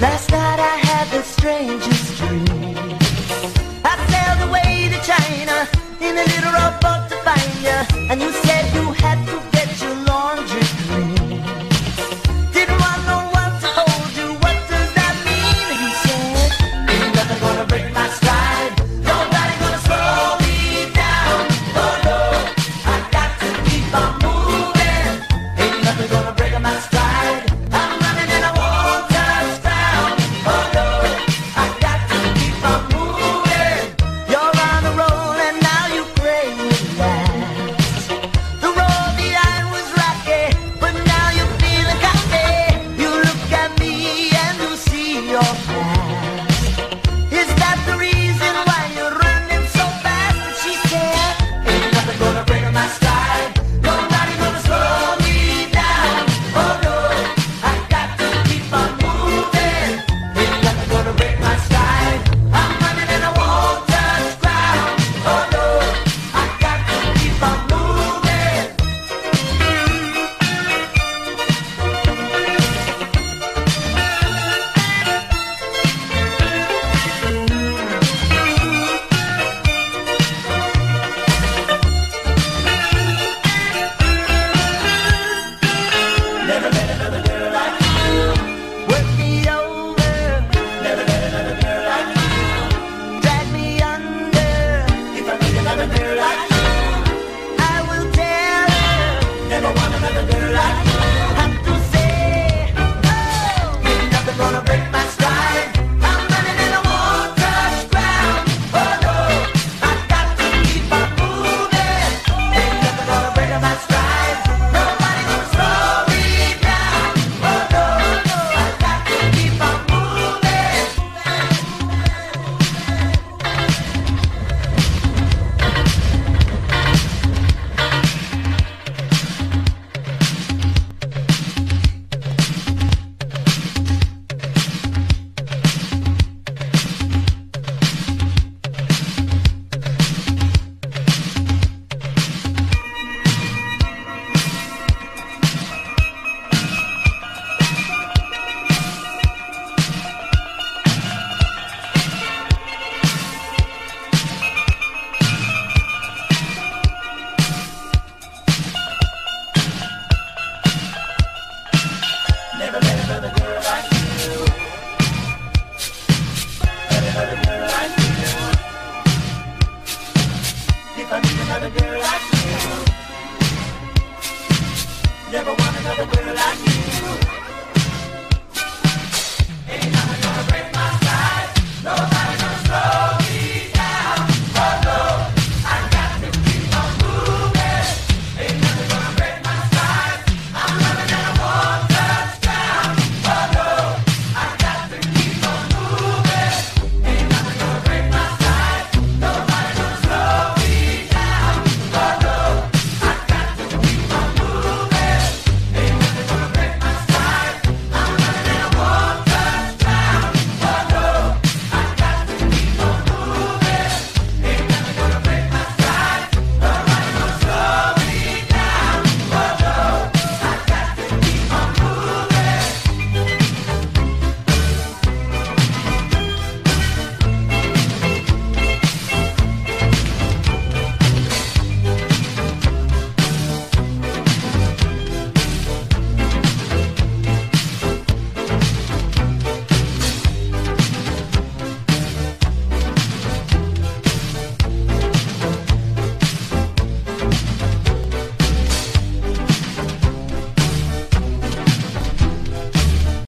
Last night. girl like you. Never want another girl like you.